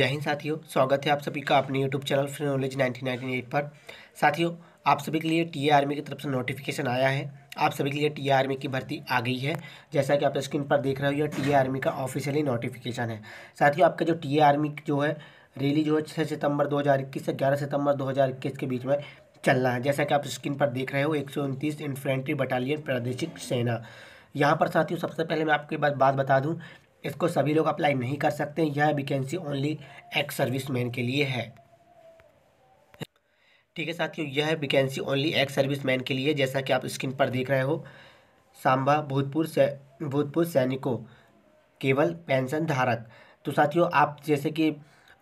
जय हिंद साथियों, स्वागत है आप सभी का अपने यूट्यूब चैनल फ्री नॉलेज 1998 पर। साथियों, आप सभी के लिए टीए आर्मी की तरफ़ से नोटिफिकेशन आया है। आप सभी के लिए टीए आर्मी की भर्ती आ गई है। जैसा कि आप स्क्रीन पर देख रहे हो, यह टी आर्मी का ऑफिशियली नोटिफिकेशन है। साथियों, आपका जो टीए आर्मी जो है रैली जो है छः सितंबर दो से ग्यारह सितंबर दो हज़ार इक्कीस के बीच में चलना है। जैसा कि आप स्क्रीन पर देख रहे हो, एक सौ उनतीस इन्फेंट्री बटालियन प्रादेशिक सेना। यहाँ पर साथियों, सबसे पहले मैं आपके बात बात बता दूँ इसको सभी लोग अप्लाई नहीं कर सकते, यह vacancy only ex service man के लिए है। ठीक है साथियों, यह vacancy only ex service man के लिए, जैसा कि आप स्क्रीन पर देख रहे हो, सांबा, भूतपूर्व से, भूतपूर्व सैनिकों, केवल पेंशन धारक। तो साथियों, आप जैसे कि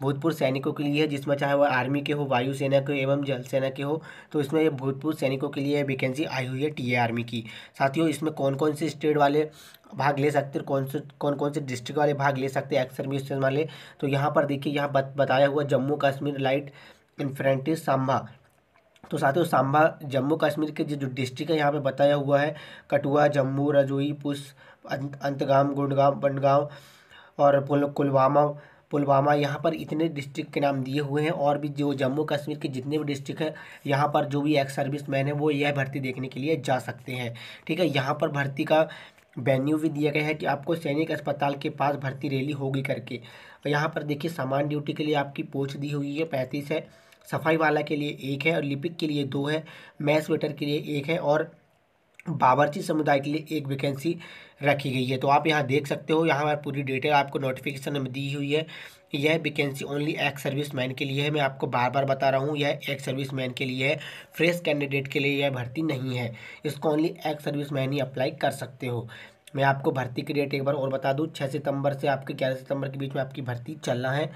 भूतपूर्व सैनिकों के लिए है, जिसमें चाहे वह आर्मी के हो, वायुसेना के एवं जल सेना के हो तो इसमें ये भूतपूर्व सैनिकों के लिए वैकेंसी आई हुई है टीए आर्मी की। साथियों, इसमें कौन कौन से स्टेट वाले भाग ले सकते हैं कौन से कौन कौन से डिस्ट्रिक्ट वाले भाग ले सकते हैं एक्स सर्विस वाले। तो यहाँ पर देखिए यहाँ बत, बताया हुआ जम्मू कश्मीर लाइट इन्फ्रेंटी सांबा तो साथियों सांबा जम्मू कश्मीर के जो डिस्ट्रिक्ट है यहाँ पे बताया हुआ है कटुआ जम्मू रजोई पुष अंतगाम गुड़गांव बंडगांव और पुलवामा पुलवामा। यहाँ पर इतने डिस्ट्रिक्ट के नाम दिए हुए हैं और भी जो जम्मू कश्मीर के जितने भी डिस्ट्रिक्ट हैं यहाँ पर जो भी एक्स सर्विस मैन है वो यह भर्ती देखने के लिए जा सकते हैं। ठीक है यहाँ पर भर्ती का वेन्यू भी दिया गया है कि आपको सैनिक अस्पताल के पास भर्ती रैली होगी करके। और यहाँ पर देखिए, सामान ड्यूटी के लिए आपकी पोच दी हुई है, पैंतीस है। सफ़ाई वाला के लिए एक है और लिपिक के लिए दो है। मैस वेटर के लिए एक है और बावर्ची समुदाय के लिए एक वैकेंसी रखी गई है। तो आप यहाँ देख सकते हो, यहाँ पर पूरी डिटेल आपको नोटिफिकेशन में दी हुई है। यह vacancy only ex service man के लिए है। मैं आपको बार बार बता रहा हूँ, यह एक्स सर्विस मैन के लिए है। फ्रेश कैंडिडेट के लिए यह भर्ती नहीं है। इसको ओनली एक्स सर्विस मैन ही अप्लाई कर सकते हो। मैं आपको भर्ती की डेट एक बार और बता दूँ छः सितंबर से आपके ग्यारह सितंबर के बीच में आपकी भर्ती चलना है।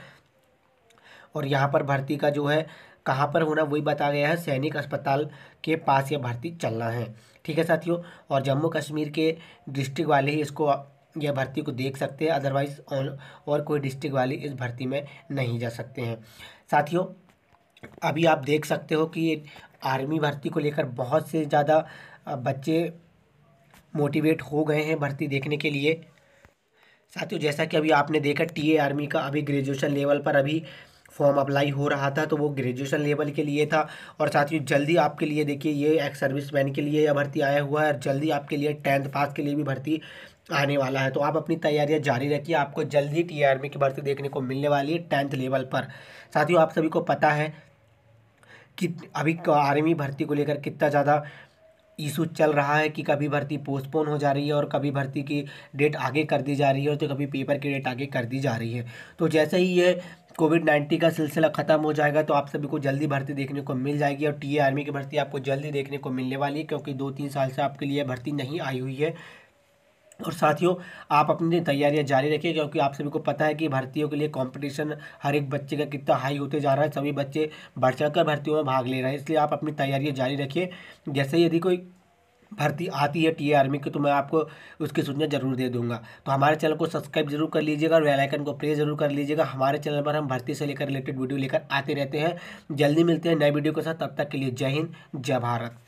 और यहाँ पर भर्ती का जो है कहाँ पर होना वही बताया गया है। सैनिक अस्पताल के पास यह भर्ती चलना है। ठीक है साथियों, और जम्मू कश्मीर के डिस्ट्रिक्ट वाले ही इसको, यह भर्ती को देख सकते हैं। अदरवाइज़ और और कोई डिस्ट्रिक्ट वाले इस भर्ती में नहीं जा सकते हैं। साथियों, अभी आप देख सकते हो कि आर्मी भर्ती को लेकर बहुत से ज़्यादा बच्चे मोटिवेट हो गए हैं भर्ती देखने के लिए। साथियों, जैसा कि अभी आपने देखा, टीए आर्मी का अभी ग्रेजुएशन लेवल पर अभी फॉर्म अप्लाई हो रहा था तो वो ग्रेजुएशन लेवल के लिए था। और साथ ही जल्दी आपके लिए देखिए, ये एक्स सर्विस मैन के लिए यह भर्ती आया हुआ है और जल्दी आपके लिए टेंथ पास के लिए भी भर्ती आने वाला है। तो आप अपनी तैयारियाँ जारी रखिए, आपको जल्दी टी आर्मी की भर्ती देखने को मिलने वाली है टेंथ लेवल पर। साथियों आप सभी को पता है कि अभी आर्मी भर्ती को लेकर कितना ज़्यादा इशू चल रहा है कि कभी भर्ती पोस्टपोन हो जा रही है और कभी भर्ती की डेट आगे कर दी जा रही है और तो कभी पेपर की डेट आगे कर दी जा रही है। तो जैसे ही ये कोविड नाइन्टीन का सिलसिला ख़त्म हो जाएगा तो आप सभी को जल्दी भर्ती देखने को मिल जाएगी और टीए आर्मी की भर्ती आपको जल्दी देखने को मिलने वाली है क्योंकि दो तीन साल से आपके लिए भर्ती नहीं आई हुई है। और साथियों, आप अपनी तैयारियाँ जारी रखिए क्योंकि आप सभी को पता है कि भर्तियों के लिए कंपटीशन हर एक बच्चे का कितना हाई होते जा रहा है। सभी बच्चे बढ़ चढ़ कर भर्तियों में भाग ले रहे हैं, इसलिए आप अपनी तैयारियाँ जारी रखिए। जैसे यदि कोई भर्ती आती है टीए आर्मी की तो मैं आपको उसकी सूचना ज़रूर दे दूँगा। तो हमारे चैनल को सब्सक्राइब ज़रूर कर लीजिएगा और वेलाइकन को प्रेस ज़रूर कर लीजिएगा। हमारे चैनल पर हम भर्ती से लेकर रिलेटेड वीडियो लेकर आते रहते हैं। जल्दी मिलते हैं नए वीडियो के साथ। तब तक के लिए जय हिंद, जय भारत।